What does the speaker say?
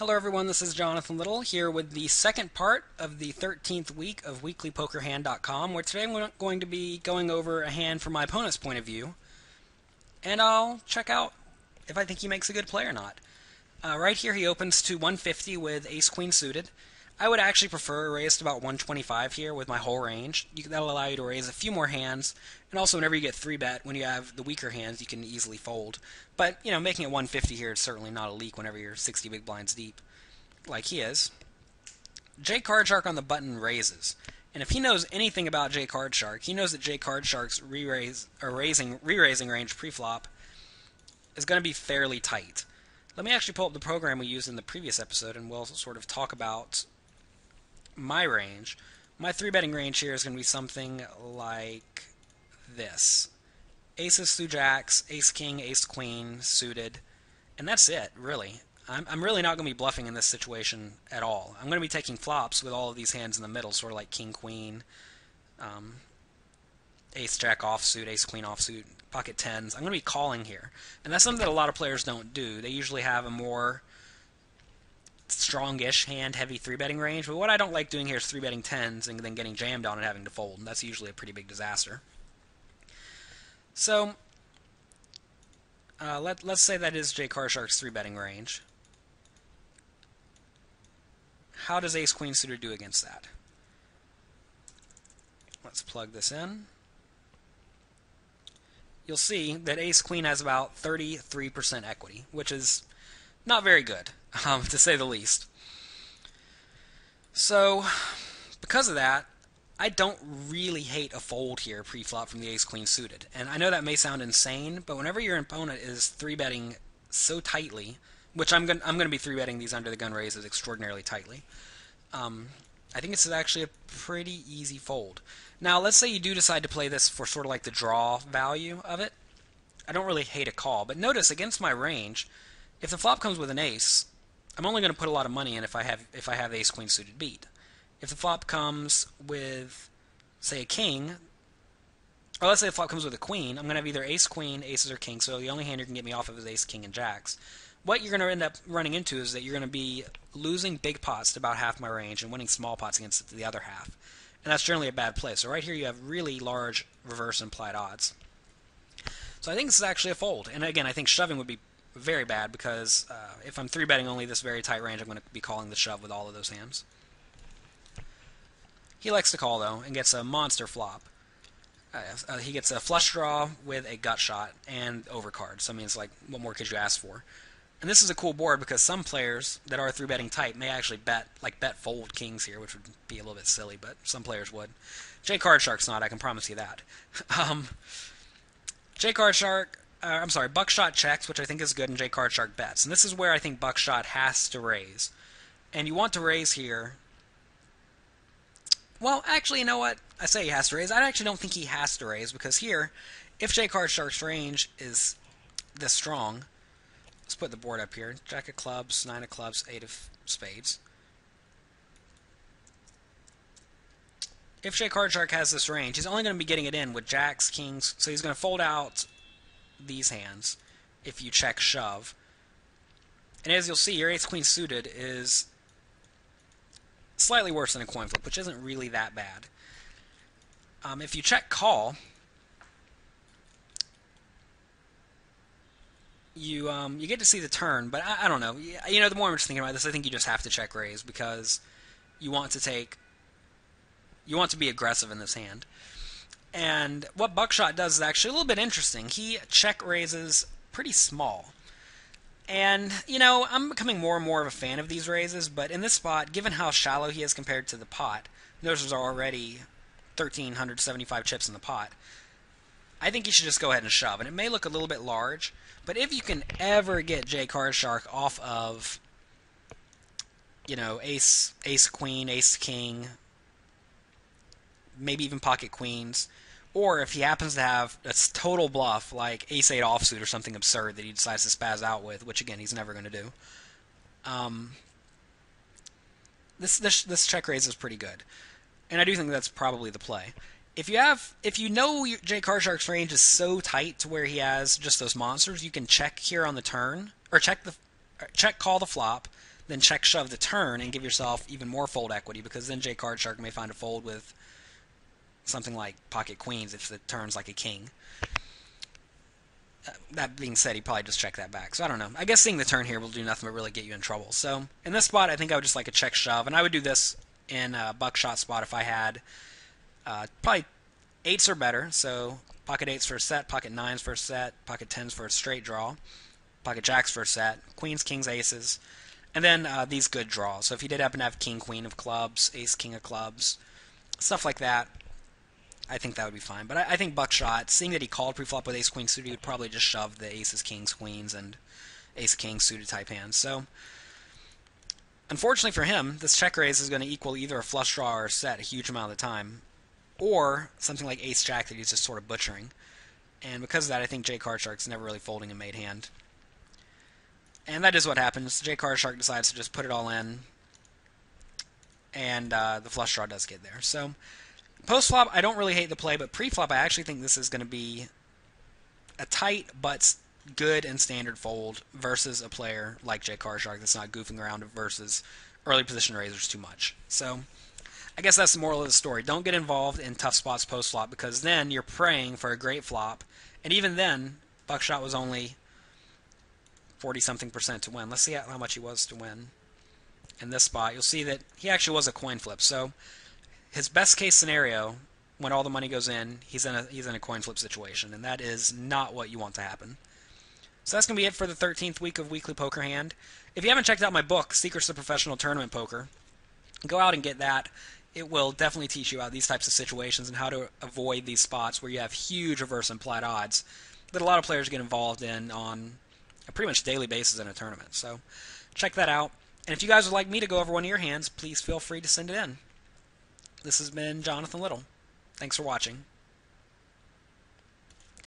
Hello, everyone. This is Jonathan Little here with the second part of the 13th week of WeeklyPokerHand.com, where today I'm going to be going over a hand from my opponent's point of view, and I'll check out if I think he makes a good play or not. Uh, right here, he opens to 150 with Ace Queen suited. I would actually prefer a raise to about 125 here with my whole range. You, that'll allow you to raise a few more hands, and also whenever you get 3 bet, when you have the weaker hands, you can easily fold. But, you know, making it 150 here is certainly not a leak whenever you're 60 big blinds deep, like he is. J Card Shark on the button raises. And if he knows anything about J Card Shark, he knows that J Card Shark's re-raise or raising re-raising range pre-flop is going to be fairly tight. Let me actually pull up the program we used in the previous episode, and we'll sort of talk about my range, my three betting range here is going to be something like this aces through jacks, ace king, ace queen suited, and that's it, really. I'm, I'm really not going to be bluffing in this situation at all. I'm going to be taking flops with all of these hands in the middle, sort of like king queen, um, ace jack offsuit, ace queen offsuit, pocket tens. I'm going to be calling here, and that's something that a lot of players don't do. They usually have a more strongish hand heavy three betting range. But what I don't like doing here is three betting tens and then getting jammed on and having to fold. And that's usually a pretty big disaster. So uh, let let's say that is J Shark's three betting range. How does Ace Queen suited do against that? Let's plug this in. You'll see that Ace Queen has about 33% equity, which is not very good um, to say the least. So, because of that, I don't really hate a fold here pre-flop from the ace queen suited. And I know that may sound insane, but whenever your opponent is three betting so tightly, which I'm going I'm going to be three betting these under the gun raises extraordinarily tightly. Um, I think it's actually a pretty easy fold. Now, let's say you do decide to play this for sort of like the draw value of it. I don't really hate a call, but notice against my range, if the flop comes with an ace, I'm only going to put a lot of money in if I have if I have ace queen suited beat. If the flop comes with say a king, or let's say the flop comes with a queen, I'm going to have either ace queen, aces or king. So the only hand you can get me off of is ace king and jacks. What you're going to end up running into is that you're going to be losing big pots to about half my range and winning small pots against the other half. And that's generally a bad play. So right here you have really large reverse implied odds. So I think this is actually a fold. And again, I think shoving would be very bad because uh, if I'm three betting only this very tight range, I'm going to be calling the shove with all of those hands. He likes to call though and gets a monster flop. Uh, uh, he gets a flush draw with a gut shot and overcard. So I mean, it's like, what more could you ask for? And this is a cool board because some players that are three betting tight may actually bet like bet fold kings here, which would be a little bit silly, but some players would. J Card Shark's not. I can promise you that. um, J Card Shark uh, I'm sorry, Buckshot checks, which I think is good, and J Card Shark bets. And this is where I think Buckshot has to raise. And you want to raise here. Well, actually, you know what? I say he has to raise. I actually don't think he has to raise because here, if J Card Shark's range is this strong, let's put the board up here. Jack of clubs, nine of clubs, eight of spades. If J Card Shark has this range, he's only going to be getting it in with jacks, kings, so he's going to fold out these hands if you check shove. And as you'll see, your ace queen suited is slightly worse than a coin flip, which isn't really that bad. Um, if you check call, you um, you get to see the turn, but I, I, don't know. You know, the more I'm just thinking about this, I think you just have to check raise because you want to take, you want to be aggressive in this hand. And what Buckshot does is actually a little bit interesting. He check raises pretty small. And, you know, I'm becoming more and more of a fan of these raises, but in this spot, given how shallow he is compared to the pot, those are already 1,375 chips in the pot, I think you should just go ahead and shove. And it may look a little bit large, but if you can ever get J Card Shark off of, you know, ace, ace queen, ace king, maybe even pocket queens, or if he happens to have a total bluff like ace eight offsuit or something absurd that he decides to spaz out with, which again he's never going to do. Um, this this this check raise is pretty good, and I do think that's probably the play. If you have if you know J Card Shark's range is so tight to where he has just those monsters, you can check here on the turn or check the check call the flop, then check shove the turn and give yourself even more fold equity because then J Card Shark may find a fold with something like pocket queens if the turn's like a king. Uh, that being said, he probably just check that back. So I don't know. I guess seeing the turn here will do nothing but really get you in trouble. So in this spot, I think I would just like a check shove, and I would do this in a buckshot spot if I had uh, probably eights or better. So pocket eights for a set, pocket nines for a set, pocket tens for a straight draw, pocket jacks for a set, queens, kings, aces, and then uh, these good draws. So if you did happen to have king, queen of clubs, ace, king of clubs, stuff like that, I think that would be fine. But I, I think Buckshot, seeing that he called preflop with ace queen suited, he would probably just shove the aces, kings, queens, and ace king suited type hands. So unfortunately for him, this check raise is going to equal either a flush draw or a set a huge amount of the time, or something like ace jack that he's just sort of butchering. And because of that, I think J Card Shark's never really folding a made hand. And that is what happens. J Card Shark decides to just put it all in, and uh, the flush draw does get there. So Post flop, I don't really hate the play, but pre flop, I actually think this is going to be a tight but good and standard fold versus a player like J Card Shark that's not goofing around versus early position raisers too much. So I guess that's the moral of the story. Don't get involved in tough spots post flop because then you're praying for a great flop, and even then, Buckshot was only 40 something percent to win. Let's see how much he was to win in this spot. You'll see that he actually was a coin flip. So his best case scenario when all the money goes in, he's in a he's in a coin flip situation, and that is not what you want to happen. So that's gonna be it for the 13th week of Weekly Poker Hand. If you haven't checked out my book, Secrets of Professional Tournament Poker, go out and get that. It will definitely teach you about these types of situations and how to avoid these spots where you have huge reverse implied odds that a lot of players get involved in on a pretty much daily basis in a tournament. So check that out. And if you guys would like me to go over one of your hands, please feel free to send it in. This has been Jonathan Little. Thanks for watching.